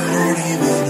don't even